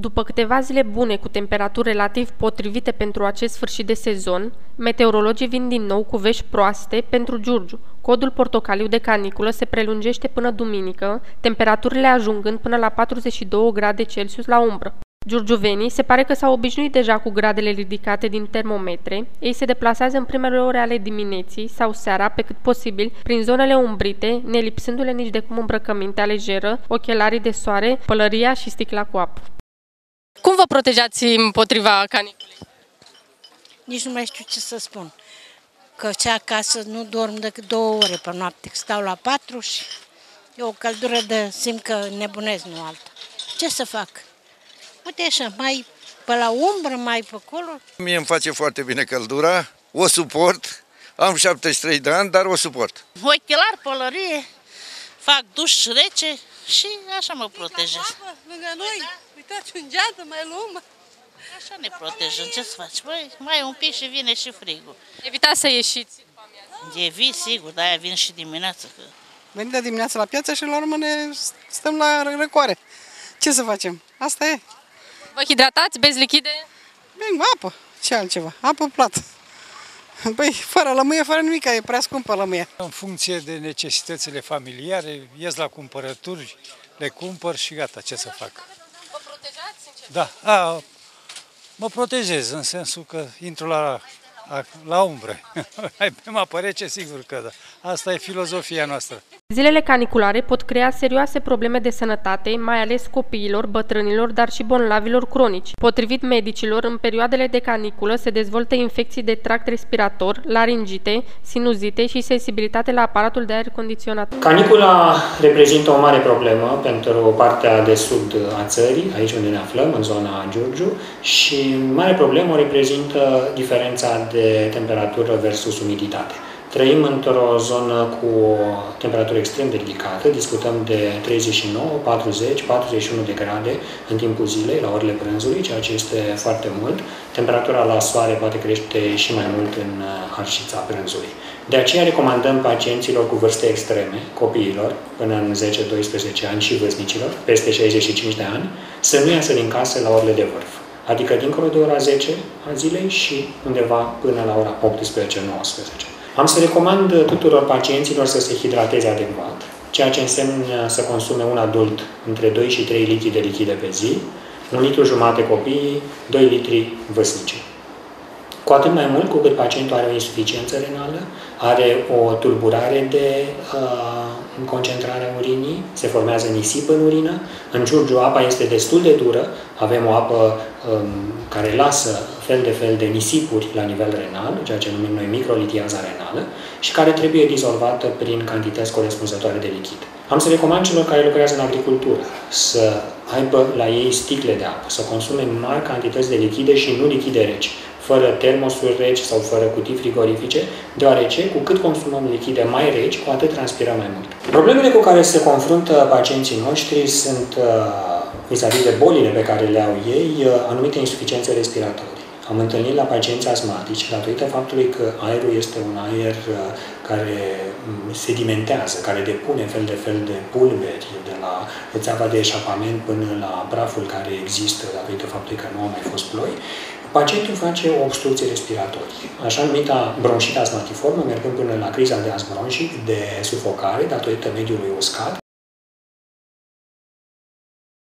După câteva zile bune cu temperaturi relativ potrivite pentru acest sfârșit de sezon, meteorologii vin din nou cu vești proaste pentru Giurgiu. Codul portocaliu de caniculă se prelungește până duminică, temperaturile ajungând până la 42 grade Celsius la umbră. Giurgiuvenii se pare că s-au obișnuit deja cu gradele ridicate din termometre. Ei se deplasează în primele ore ale dimineții sau seara, pe cât posibil, prin zonele umbrite, nelipsându-le nici de cum îmbrăcămintea lejeră, ochelarii de soare, pălăria și sticla cu apă. Cum vă protejați împotriva caniculei? Nici nu mai știu ce să spun. Că ce acasă nu dorm decât două ore pe noapte. Stau la patru și e o căldură de simt că nebunesc, nu alta. Ce să fac? Uite așa, mai pe la umbră, mai pe acolo. Mie îmi face foarte bine căldura, o suport, am 73 de ani, dar o suport. Ochelar, pălărie, fac duș rece și așa mă protejez. Apă lângă noi, uitați un geantă, mai luăm. Așa ne protejăm, ce să faci? Băi, mai un pic și vine și frigul. Evitați să ieșiți după amiază. E vii, sigur, de-aia vin și dimineața. Că... Venim de dimineața la piață și la urmă ne stăm la răcoare. Ce să facem? Asta e. Vă hidratați, beți lichide? Bine, apă. Ce altceva? Apă plată. Păi, fără lămâie, fără nimic, e prea scumpă lămâie. În funcție de necesitățile familiare, ies la cumpărături, le cumpăr și gata, ce să fac. Vă protejați? Da, a, mă protejez în sensul că intru la, la, la umbre. Ai pe mă rece, sigur că da. Asta e filozofia noastră. Zilele caniculare pot crea serioase probleme de sănătate, mai ales copiilor, bătrânilor, dar și bolnavilor cronici. Potrivit medicilor, în perioadele de caniculă se dezvoltă infecții de tract respirator, laringite, sinuzite și sensibilitate la aparatul de aer condiționat. Canicula reprezintă o mare problemă pentru partea de sud a țării, aici unde ne aflăm, în zona Giurgiu, și mare problemă reprezintă diferența de temperatură versus umiditate. Trăim într-o zonă cu o temperatură extrem de ridicată, discutăm de 39, 40, 41 de grade în timpul zilei, la orele prânzului, ceea ce este foarte mult. Temperatura la soare poate crește și mai mult în uh, arșița prânzului. De aceea recomandăm pacienților cu vârste extreme, copiilor, până în 10-12 ani și vârstnicilor, peste 65 de ani, să nu iasă din casă la orele de vârf adică dincolo de ora 10 a zilei și undeva până la ora 18-19. Am să recomand tuturor pacienților să se hidrateze adecvat, ceea ce înseamnă să consume un adult între 2 și 3 litri de lichide pe zi, un litru jumate copiii, 2 litri vârstnicii. Cu atât mai mult cu cât pacientul are o insuficiență renală, are o tulburare de uh, concentrare a urinii, se formează nisip în urină. În Giurgiu apa este destul de dură, avem o apă um, care lasă fel de fel de nisipuri la nivel renal, ceea ce numim noi microlitiaza renală, și care trebuie dizolvată prin cantități corespunzătoare de lichid. Am să recomand celor care lucrează în agricultură să aibă la ei sticle de apă, să consume mari cantități de lichide și nu lichide reci fără termosuri reci sau fără cutii frigorifice, deoarece cu cât consumăm lichide mai reci, cu atât transpirăm mai mult. Problemele cu care se confruntă pacienții noștri sunt uh, vis-a-vis de bolile pe care le au ei, uh, anumite insuficiențe respiratorii. Am întâlniit la pacienți asmatici, datorită faptului că aerul este un aer uh, care mm, sedimentează, care depune fel de fel de pulberi, de la țeava de eșapament până la praful care există datorită faptului că nu au mai fost ploi, pacientul face o obstrucție respiratorie, așa numită bronșită asmatiformă, mergând până la criza de asbronșic, de sufocare, datorită mediului uscat,